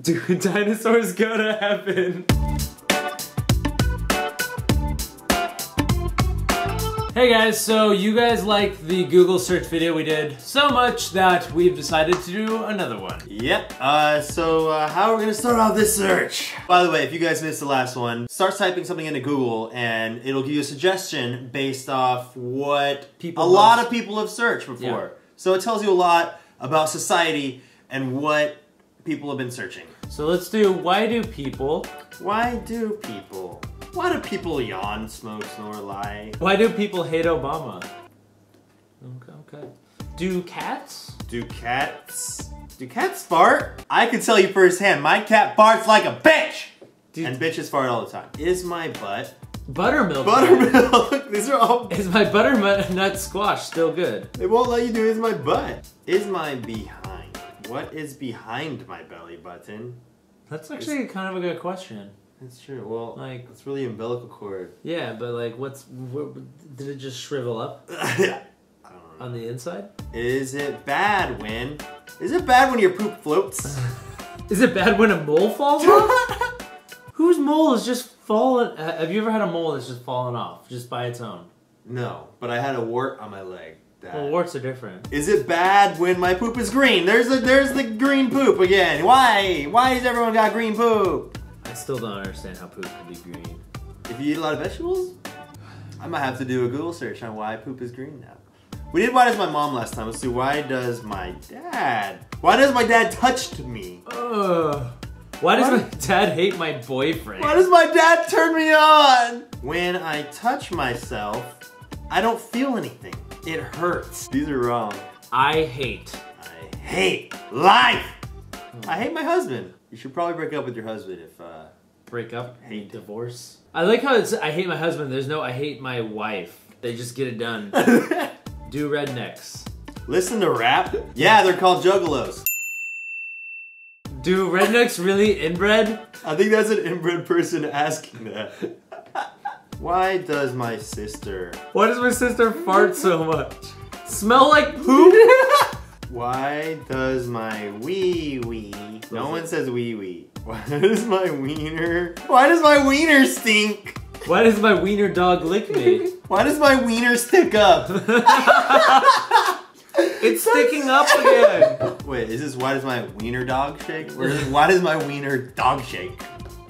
Do dinosaurs go to heaven? Hey guys, so you guys liked the Google search video we did so much that we've decided to do another one. Yep. Uh, so uh, how are we gonna start off this search? By the way, if you guys missed the last one, start typing something into Google and it'll give you a suggestion based off what People a lot of people have searched before. Yeah. So it tells you a lot about society and what people have been searching. So let's do why do people Why do people? Why do people yawn, smoke, snore, lie? why do people hate Obama? Okay, okay. Do cats? Do cats? Do cats fart? I can tell you firsthand, my cat farts like a bitch! Do And bitches fart all the time. Is my butt buttermilk? buttermilk? These are all. Is my butternut nut squash still good? It won't let you do. Is my butt? Is my behind? What is behind my belly button? That's actually kind of a good question. That's true. Well, Like- it's really umbilical cord. Yeah, but like, what's what, did it just shrivel up I on the inside? Is it bad when? Is it bad when your poop floats? Is it bad when a mole falls off? Whose mole is just fallen? Have you ever had a mole that's just fallen off just by its own? no, but I had a wart on my leg. That- Well, warts are different. Is it bad when my poop is green? There's the there's the green poop again. Why? Why has everyone got green poop? I still don't understand how poop can be green. If you eat a lot of vegetables, I might have to do a Google search on why poop is green now. We did why does my mom last time. Let's do why does my dad? Why does my dad touched me? Ugh. Why does my dad hate my boyfriend? Why does my dad turn me on? When I touch myself, I don't feel anything. It hurts. These are wrong. I hate. I hate life. I hate my husband. You should probably break up with your husband if uh Break up, Hate. divorce. I like how it's I hate my husband. There's no I hate my wife. They just get it done. Do rednecks. Listen to rap? Yeah, they're called juggalos. Do rednecks really inbred? I think that's an inbred person asking that. Why does my sister? Why does my sister fart so much? Smell like poop? Why does my wee wee? No one says wee wee. Why does my wiener? Why does my wiener stink? Why does my wiener dog lick me? Why does my wiener stick up? It's sticking up again. Wait, is this why does my wiener dog shake? Or is it why does my wiener dog shake?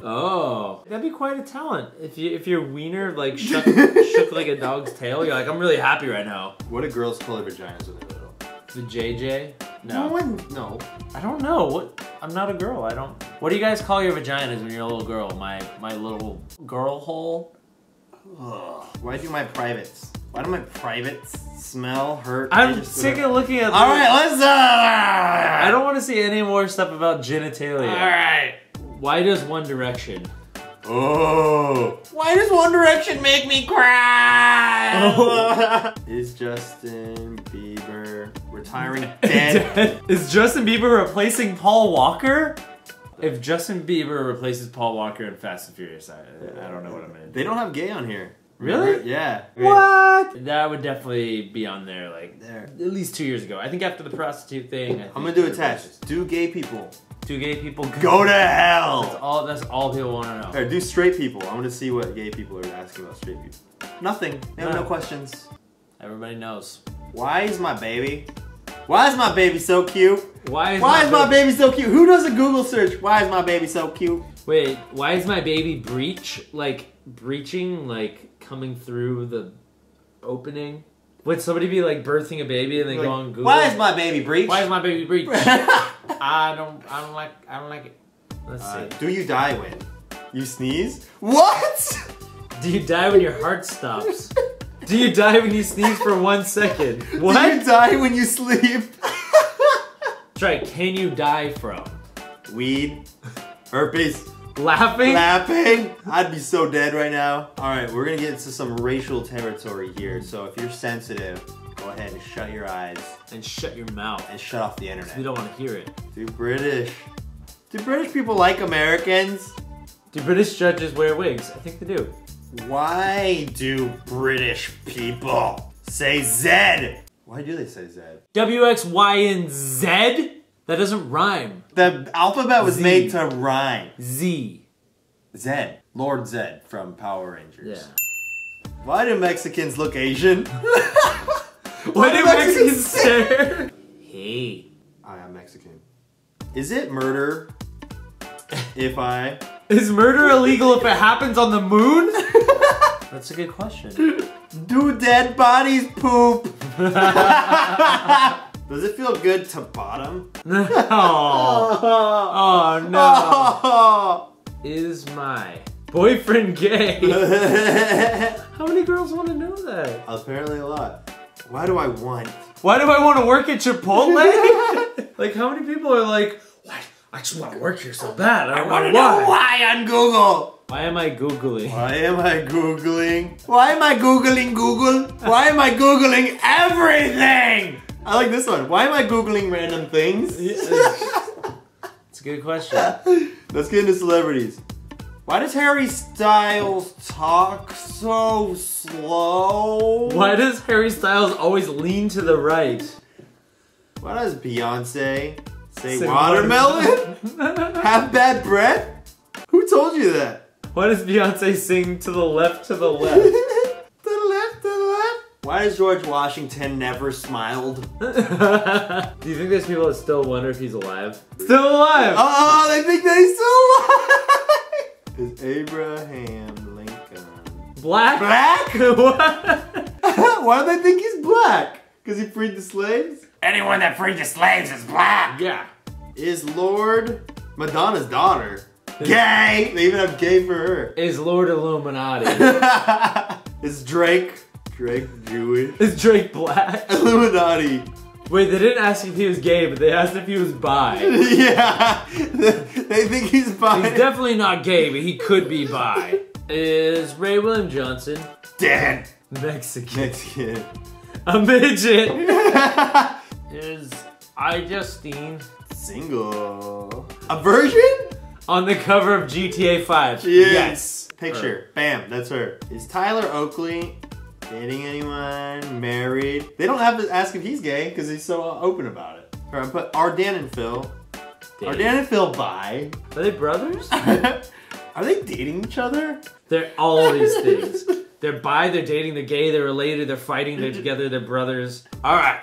Oh, that'd be quite a talent. If you if your wiener like shook, shook like a dog's tail, you're like, I'm really happy right now. What do girls call their vaginas when they're little? The JJ? No No, one. No. I don't know. What? I'm not a girl. I don't. What do you guys call your vaginas when you're a little girl? My my little girl hole. Ugh. Why do my privates? Why do my privates smell, hurt? I I'm just- sick of looking at. All right, let's. Uh, I don't want to see any more stuff about genitalia. All right. Why does One Direction? Oh. Why does One Direction make me cry? Is Justin Bieber retiring dead? Is Justin Bieber replacing Paul Walker? If Justin Bieber replaces Paul Walker in Fast and Furious, I, I don't know what I'm in. they don't have gay on here. Really? Yeah. What? That would definitely be on there, like There. at least two years ago. I think after the prostitute thing. I think I'm gonna do a test. Do gay people Two gay people go to That's hell? all. That's all people want to know. Do straight people. I want to see what gay people are asking about straight people. Nothing. They have no No. questions. Everybody knows. Why is my baby? Why is my baby so cute? Why is Why my is my baby so cute? Who does a Google search? Why is my baby so cute? Wait, why is my baby breech like breaching like coming through the opening? Would somebody be like birthing a baby and then Like, go on Google? Why is my baby breech? Why is my baby breech? I don't. I don't like. I don't like it. Let's Uh, see. do you die when you sneeze? What? Do you die when your heart stops? Do you die when you sneeze for one second? What? Do you die when you sleep? Try. Can you die from Weed, herpes, laughing? laughing. I'd be so dead right now. All right, we're gonna get into some racial territory here. So if you're sensitive, go ahead and shut your eyes and shut your mouth. and shut off the internet. We don't want to hear it. Do British? Do British people like Americans? Do British judges wear wigs? I think they do. Why do British people say Z? Why do they say Z? W X Y and Z. That doesn't rhyme. The alphabet was Z. made to rhyme. Z. Zed. Lord Zed from Power Rangers. Yeah. Why do Mexicans look Asian? Why do do Mexicans Mexicans stare? Hey. I am Mexican. Is it murder if I. Is murder illegal if it happens on the moon? That's a good question. Do dead bodies poop? Does it feel good to bottom? No. Oh no. Is my boyfriend gay? How many girls want to know that? Apparently a lot. Why do I want? Why do I want to work at Chipotle? like, how many people are like, why? I just want to work here so bad. I, don't wanna know why. know why on Google. Why am I googling? Why am I Googling? Why am I Googling Google? Why am I Googling everything? I like this one. Why am I Googling random things? It's a good question. Let's get into celebrities. Why does Harry Styles talk so slow? Why does Harry Styles always lean to the right? Why does Beyonce say, Say watermelon? Have bad breath? Who told you that? Why does Beyonce sing to the left, to the left? to the left, to the left. Why does George Washington never smiled? Do you think there's people that still wonder if he's alive? Still alive! Oh, they think they still alive. Is Abraham Lincoln Black? black? what? Why do they think he's black? Because he freed the slaves? Anyone that freed the slaves is black. Yeah. Is Lorde Madonna's daughter gay? They even have gay for her. Is Lorde Illuminati. Is Drake Drake Jewish? Is Drake black? Illuminati. Wait, they didn't ask if he was gay, but they asked if he was bi. yeah, they think he's bi. He's definitely not gay, but he could be bi. Is Ray William Johnson dead. Mexican? Mexican. A midget. Is iJustine Single. A virgin? on the cover of GTA 5? Yes. Picture. Bam. That's her. Is Tyler Oakley dating anyone? Married? They don't have to ask if he's gay because he's so open about it. All right, but are Dan and Phil? Are Dan and Phil bi? Are they brothers? are they dating each other? They're all these things. They're bi, they're dating, they're gay, they're related, they're fighting, they're together, they're brothers. Alright.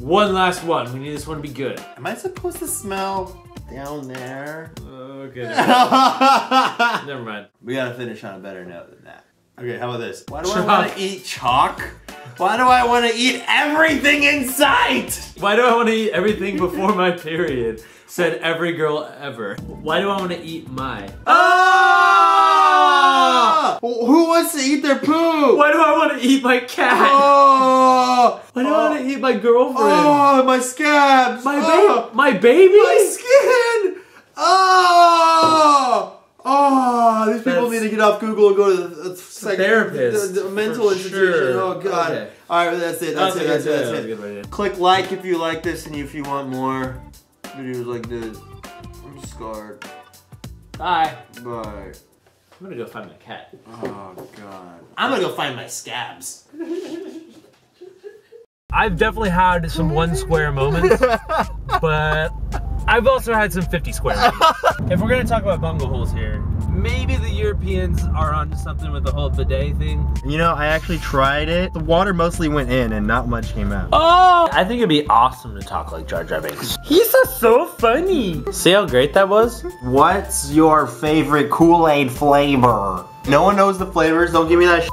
One last one. We need this one to be good. Am I supposed to smell down there? Okay. we Never mind. We gotta finish on a better note than that. Okay, how about this? Why do I want to eat chalk? Why do I want to eat everything in sight? Why do I want to eat everything before my period? Said every girl ever. Why do I want to eat my? Ah! ah! Who wants to eat their poo? Why do I want to eat my cat? Oh! Why do I want to eat my girlfriend? Oh, my scabs! my, oh, my baby? my skin! Oh! Oh, these people That's- need to get off Google and go to the, the psych- Therapist, the- the mental for institution. sure. Oh god! Okay. All right, that's it. That's, That's it. That's it. That's that's it. Click like if you like this and if you want more videos like this. I'm scarred. Bye. Bye. I'm gonna go find my cat. Oh god. I'm gonna go find my scabs. I've definitely had some one square moments, but I've also had some 50 square if we're gonna talk about bungle holes here, maybe the Europeans are onto something with the whole bidet thing. You know, I actually tried it. The water mostly went in and not much came out. Oh! I think it'd be awesome to talk like Jar Jar Binks. He's so, so funny. See how great that was? What's your favorite Kool-Aid flavor? No one knows the flavors. Don't give me that.